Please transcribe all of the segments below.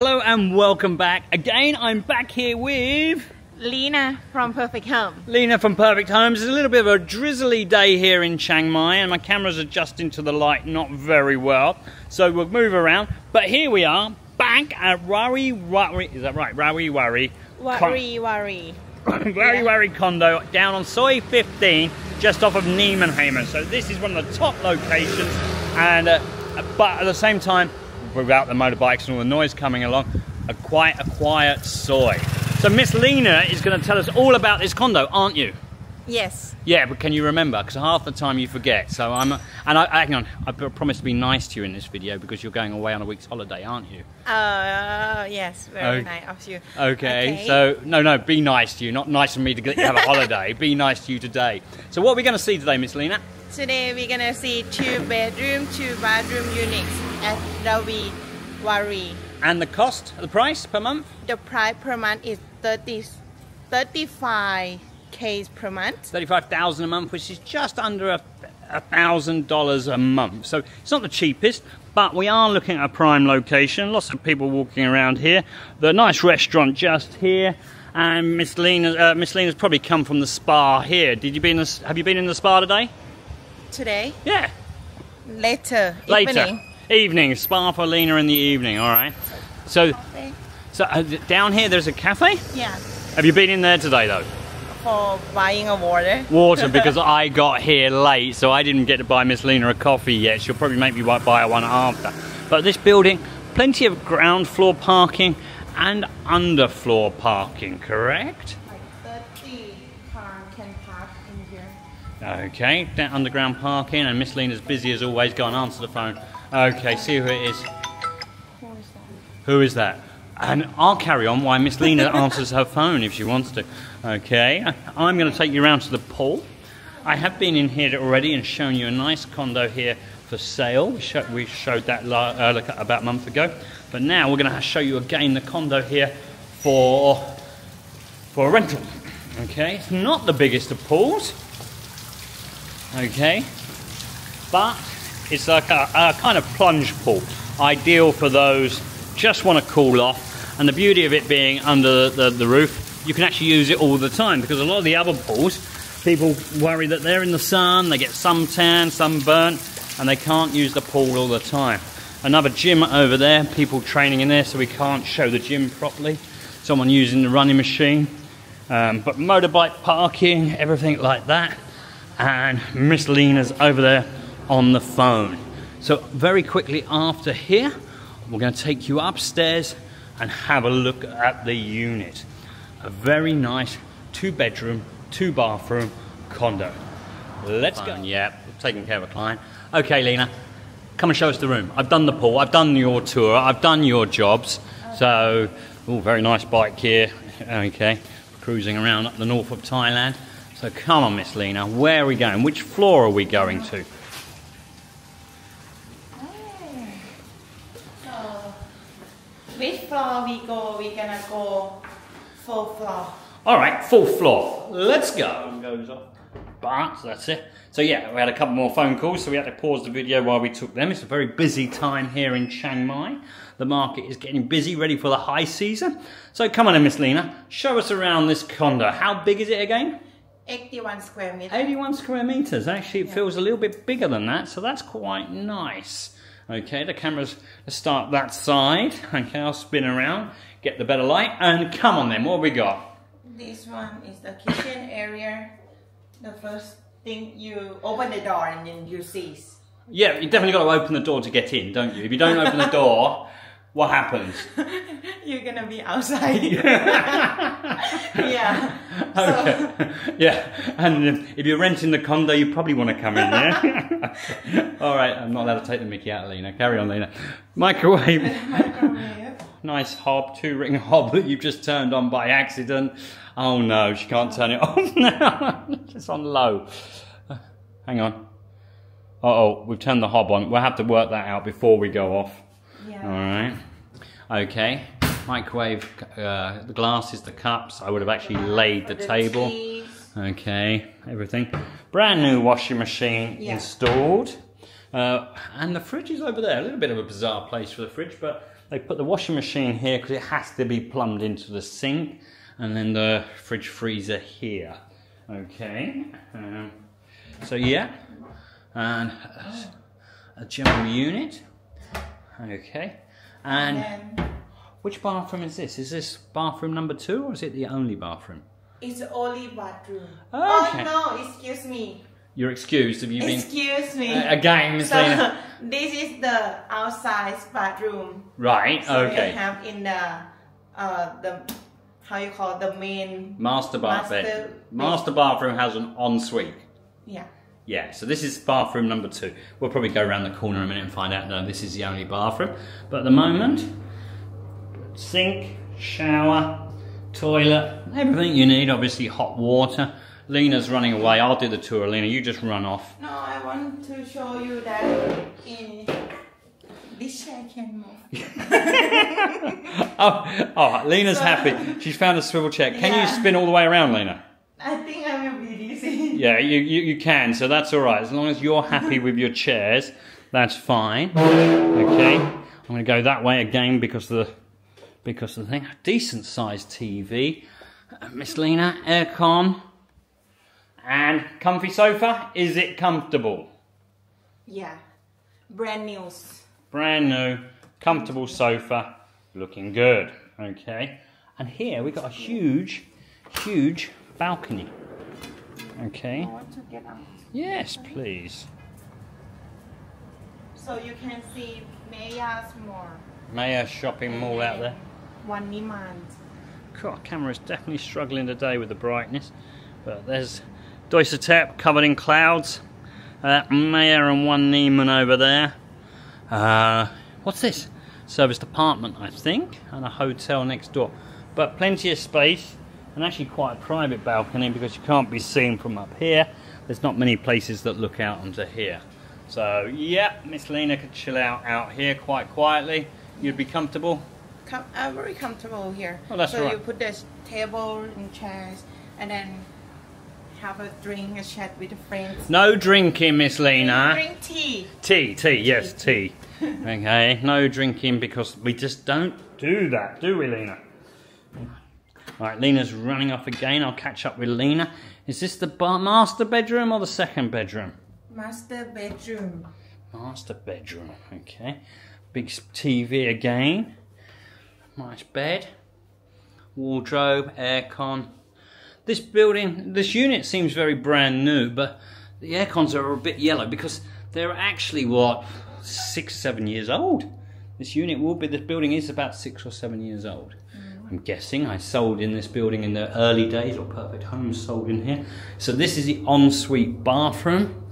Hello and welcome back. Again, I'm back here with Lena from Perfect Home. Lena from Perfect Homes. It's a little bit of a drizzly day here in Chiang Mai and my camera's adjusting to the light not very well. So we'll move around. But here we are, back at Wari Wari, is that right? Wari Wari. Wari Wari. Wari Wari condo down on Soi 15 just off of Nimmanhaemin. So this is one of the top locations and uh, but at the same time without the motorbikes and all the noise coming along, a quite a quiet soi. So Miss Lena is going to tell us all about this condo, aren't you? Yes. Yeah, but can you remember? Because half the time you forget. So I'm, and I, hang on, I promised to be nice to you in this video because you're going away on a week's holiday, aren't you? Uh, yes, very Okay. nice of you. Okay, so no, no, be nice to you. Not nice for me to get you have a holiday. Be nice to you today. So what are we going to see today, Miss Lena? Today we're gonna see two bedroom, two bathroom units at Rawee Waree. And the cost, the price per month? The price per month is 30, 35 k per month. Thirty-five thousand a month, which is just under a a thousand dollars a month. So it's not the cheapest, but we are looking at a prime location. Lots of people walking around here. The nice restaurant just here. And Miss Lena, uh, Miss Lena's probably come from the spa here. Did you be in the? Have you been in the spa today? Today, Yeah. later, Later. evening. Evening. Spa for Lena in the evening. All right. So, so uh, down here there's a cafe. Yeah, Have you been in there today though? for buying a water. water because I got here late, so I didn't get to buy Miss Lena a coffee yet. She'll probably make me buy one after. But this building, plenty of ground floor parking and underfloor parking, correct? Like 30 car can park in here. Okay, that underground parking, and Miss Lena's busy as always. Go and answer the phone. Okay, see who it is. Who is that? Who is that? And I'll carry on while Miss Lena answers her phone if she wants to. Okay, I'm going to take you around to the pool. I have been in here already and shown you a nice condo here for sale. We, show, we showed that uh, about a month ago. But now we're going to show you again the condo here for, for a rental. Okay, it's not the biggest of pools. Okay, but it's like a, a kind of plunge pool, ideal for those just want to cool off. And the beauty of it being under the, the roof, you can actually use it all the time because a lot of the other pools, people worry that they're in the sun, they get suntan, sunburnt, and they can't use the pool all the time. Another gym over there, people training in there, so we can't show the gym properly. Someone using the running machine, um, but motorbike parking, everything like that and Miss Lena's over there on the phone. So, very quickly after here, we're going to take you upstairs and have a look at the unit. A very nice two bedroom, two bathroom condo. Let's go. Yeah, taking care of a client. Okay, Lena, come and show us the room. I've done the pool, I've done your tour, I've done your jobs. So, oh, very nice bike here. Okay, cruising around up the north of Thailand. So, come on, Miss Lena, where are we going? Which floor are we going to? So, which floor we go? We're gonna go full floor. All right, fourth floor. Let's go. Goes off. But that's it. So yeah, we had a couple more phone calls, so we had to pause the video while we took them. It's a very busy time here in Chiang Mai. The market is getting busy, ready for the high season. So come on in, Miss Lena, show us around this condo. How big is it again? 81 square meter. 81 square meters. Actually, it feels a little bit bigger than that, so that's quite nice. Okay, the camera's let's start that side. Okay, I'll spin around, get the better light, and come on then. What have we got? This one is the kitchen area. The first thing you open the door and then you see. Yeah, you definitely got to open the door to get in, don't you? If you don't open the door, what happens? You're gonna be outside. yeah. So, Okay. yeah, and if you're renting the condo, you probably want to come in, yeah? All right, I'm not allowed to take the mickey out, Lena. Carry on, Lena. Microwave. microwave. nice hob, two ring hob that you've just turned on by accident. Oh no, she can't turn it off now. it's on low. Hang on. Uh oh, we've turned the hob on. We'll have to work that out before we go off. Yeah. All right. Okay. Microwave, uh, the glasses, the cups. I would have actually laid the, The table. cheese. Okay, everything. Brand new washing machine Yeah. installed. Uh, and the fridge is over there. A little bit of a bizarre place for the fridge, but They put the washing machine here because it has to be plumbed into the sink, and then the fridge freezer here. Okay. Um, so yeah, and a, a general unit. Okay, and And which bathroom is this? Is this bathroom number two, or is it the only bathroom? it's the only bathroom. Okay. Oh no, excuse me. You're excused. Have you been Excuse me. Uh, again, Miss So Lena? this is the outside bathroom. Right. So Okay. they have in the uh the how you call it, the main Master bathroom. Master. Master bathroom has an ensuite. yeah. Yeah, so this is bathroom number two. We'll probably go around the corner in a minute and find out. No, this is the only bathroom. But at the moment, sink, shower, toilet, everything you need. Obviously, hot water. Lena's running away. I'll do the tour. Lena, you just run off. No, I want to show you that in this chair can move. Oh, oh Lena's So- happy. She's found a swivel chair. Can you spin all the way around, Lena? I think I will be. Yeah, you, you, you can, so that's all right. As long as you're happy with your chairs, that's fine. Okay, I'm going to go that way again because of the because of the thing. Decent sized TV, Uh, Miss Lena, aircon, and comfy sofa. Is it comfortable? Yeah. Brand new. Brand new, comfortable sofa, looking good. Okay, and here we've got a huge, huge balcony. Okay. I want to get out. Yes, please. So you can see Maya's Mall. Maya shopping mall out there. One Nimman. God, camera is definitely struggling today with the brightness. But there's Doi Suthep covered in clouds. Uh, Maya and one Nimman over there. Uh, what's this? Service department, I think, and a hotel next door. But plenty of space, and actually quite a private balcony because you can't be seen from up here. There's not many places that look out onto here. So, yeah, Miss Lena could chill out out here quite quietly. You'd be comfortable. Com- uh, very comfortable here. Oh, that's so right. you put this table and chairs and then have a drink, a chat with the friends. No drinking, Miss Lena. Drink tea. Tea, tea, yes, tea. okay, no drinking because we just don't do that, do we, Lena? Right, Lena's running off again. I'll catch up with Lena. Is this the master bedroom or the second bedroom? Master bedroom. Master bedroom, okay. Big TV again. Nice bed. Wardrobe, aircon. This building, this unit seems very brand new, but the aircons are a bit yellow because they're actually, what, six, seven years old. This unit will be, this building is about six or seven years old. I'm guessing I sold in this building in the early days, or Perfect Homes sold in here. So this is the ensuite bathroom.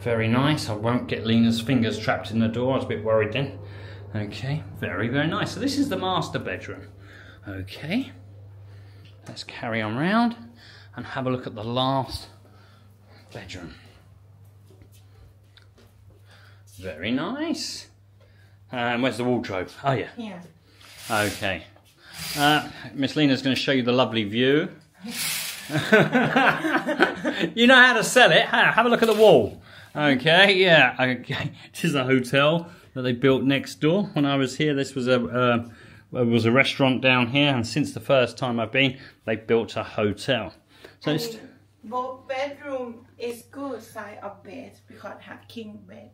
Very nice. I won't get Lena's fingers trapped in the door. I was a bit worried then. Okay, very, very nice. So this is the master bedroom. Okay, let's carry on round and have a look at the last bedroom. Very nice. And where's the wardrobe? Oh yeah. Here. Okay. Uh, Miss Lena's going to show you the lovely view. you know how to sell it. Ha- Have a look at the wall. Okay, yeah. Okay, this is a hotel that they built next door. When I was here, this was a uh, was a restaurant down here, and since the first time I've been, they built a hotel. So it's, both bedroom is good side of bed because have king bed.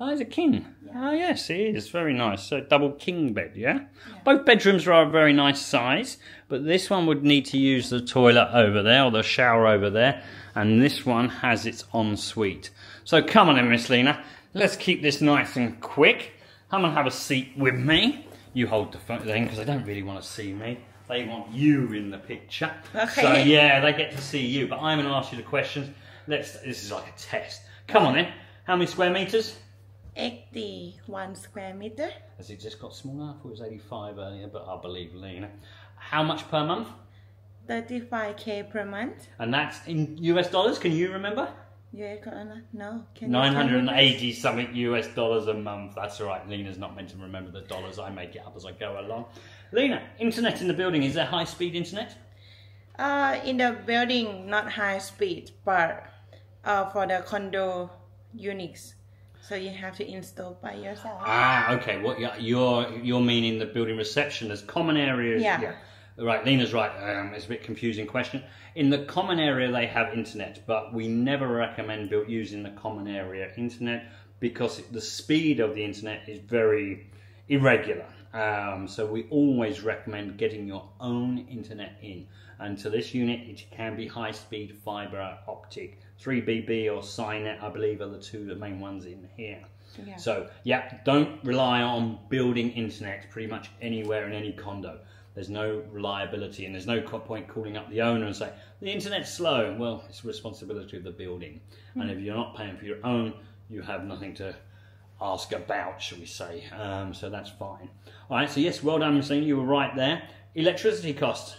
Oh, it's a king. Oh yes, it is very nice. So double king bed, yeah? Both bedrooms are a very nice size, but this one would need to use the toilet over there or the shower over there, and this one has its ensuite. So come on in, Miss Lena. Let's keep this nice and quick. Come and have a seat with me. You hold the phone then, because they don't really want to see me. They want you in the picture. Okay. So yeah, they get to see you. But I'm going to ask you the questions. Let's. This is like a test. Come on then. How many square meters? 81 square meter. Has it just got smaller? I thought it was 85 earlier, but I believe Lena. How much per month? 35k per month. And that's in US dollars, can you remember? Dollar? No. Can you 980 something US dollars a month. That's all right. Lena's not meant to remember the dollars. I make it up as I go along. Lena, internet in the building. Is there high speed internet? Uh, in the building, not high speed, but uh, for the condo units, So you have to install by yourself. Ah, okay. What you're you're, you're meaning the building reception as common areas? Yeah. Right, Lena's right. Um, it's a bit confusing question. In the common area, they have internet, but we never recommend built using the common area internet because the speed of the internet is very irregular. Um, so we always recommend getting your own internet in. And to this unit, it can be high-speed fiber optic. 3BB or Cynet, I believe, are the two the main ones in here. Yeah. So yeah, don't rely on building internet pretty much anywhere in any condo. There's no reliability and there's no point calling up the owner and saying the internet's slow. Well, it's the responsibility of the building, and if you're not paying for your own, you have nothing to ask about, shall we say? Um, so that's fine. All right. So yes, well done, Miss Lena, You were right there. Electricity cost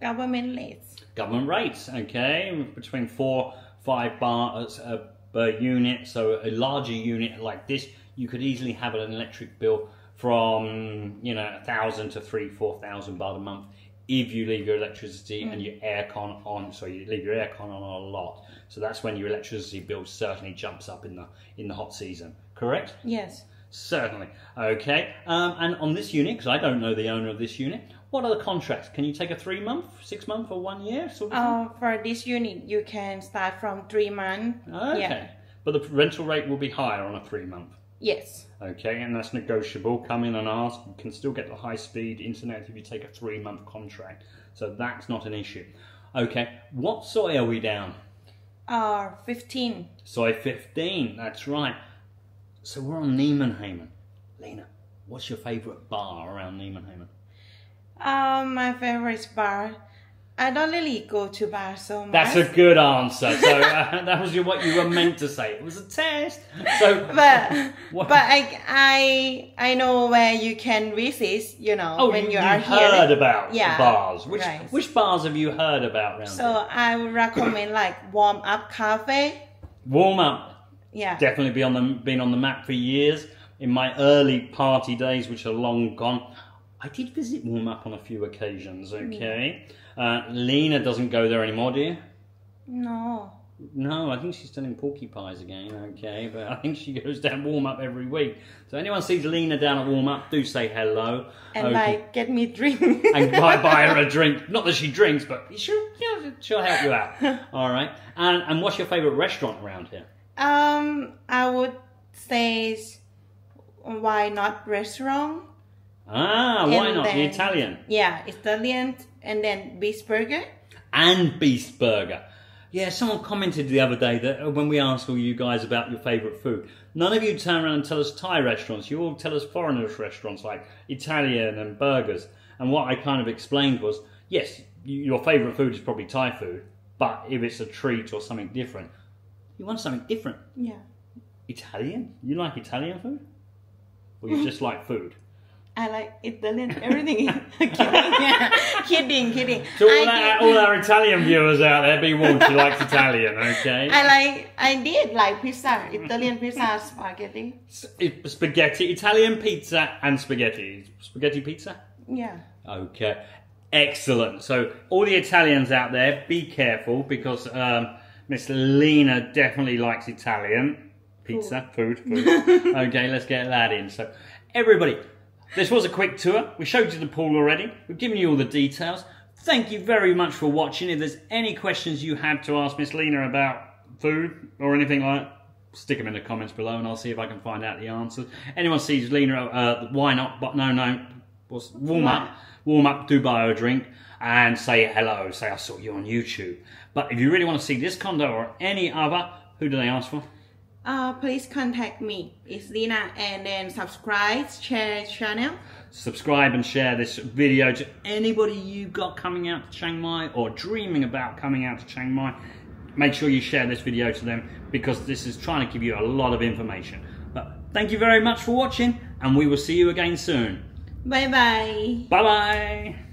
Government rates. government rates, okay, between four, five bars uh, per unit. So a larger unit like this, you could easily have an electric bill from you know a thousand to three, four thousand baht a month if you leave your electricity and your aircon on. So you leave your aircon on a lot. So that's when your electricity bill certainly jumps up in the in the hot season. Correct? Yes. Certainly. Okay. Um, and on this unit, because I don't know the owner of this unit, what are the contracts? Can you take a three month, six month, or one year sort of? Uh, for this unit, you can start from three months. Okay. Yeah. But the rental rate will be higher on a three month. Yes. Okay, and that's negotiable. Come in and ask. You can still get the high speed internet if you take a three month contract. So that's not an issue. Okay, what soi are we down? Uh, 15. Soi 15, that's right. So we're on Nimmanhaemin. Lena, what's your favourite bar around Nimmanhaemin? Um, my favorite bar. I don't really go to bar so much. That's a good answer. So uh, that was your, what you were meant to say. It was a test. So, but What- but I I I know where you can visit. You know oh, when you, you, are heard here. about Yeah, bars. Which right. which bars have you heard about So here? I would recommend like warm up cafe. Warm up. Yeah. Definitely be on the been on the map for years. In my early party days, which are long gone, I did visit Warm Up on a few occasions. Okay, uh, Lena doesn't go there anymore, do you? No. No, I think she's still in Porcupines again, okay, but I think she goes down warm up every week. So anyone sees Lena down at warm up, do say hello. And okay. like get me a drink. and buy, buy her a drink. Not that she drinks, but she'll, she'll, she'll help you out. All right. And, and what's your favourite restaurant around here? um, I would say why not restaurant? Ah, why And not? The Italian. Yeah, Italian and then beef burger. And Beast Burger. Yeah, someone commented the other day that uh, when we asked all you guys about your favourite food, none of you turn around and tell us Thai restaurants. You all tell us foreigners restaurants like Italian and burgers. And what I kind of explained was, yes, your favourite food is probably Thai food, but if it's a treat or something different, you want something different. Yeah. Italian? You like Italian food? Or you just like food? I like Italian everything. kidding. kidding, kidding. To all, I, our, did- all our Italian viewers out there, be warned, she likes Italian, okay? I like I did like pizza, Italian pizza, spaghetti. S- Spaghetti, Italian pizza and spaghetti. Spaghetti pizza? Yeah. Okay, excellent. So, all the Italians out there, be careful because um, Miss Lena definitely likes Italian pizza, food, food. okay, let's get that in. So, everybody, this was a quick tour. We showed you the pool already. We've given you all the details. Thank you very much for watching. If there's any questions you had to ask Miss Lena about food or anything like that, stick them in the comments below and I'll see if I can find out the answers. Anyone sees Lena, uh, why not? But no, no, what's, warm up, warm up, do buy a drink and say hello. Say I saw you on YouTube. But if you really want to see this condo or any other, who do they ask for? Uh, please contact me. It's Lina and then subscribe, share channel. subscribe and share this video to anybody you've got coming out to Chiang Mai or dreaming about coming out to Chiang Mai. Make sure you share this video to them because this is trying to give you a lot of information. But thank you very much for watching and we will see you again soon. Bye bye. Bye bye.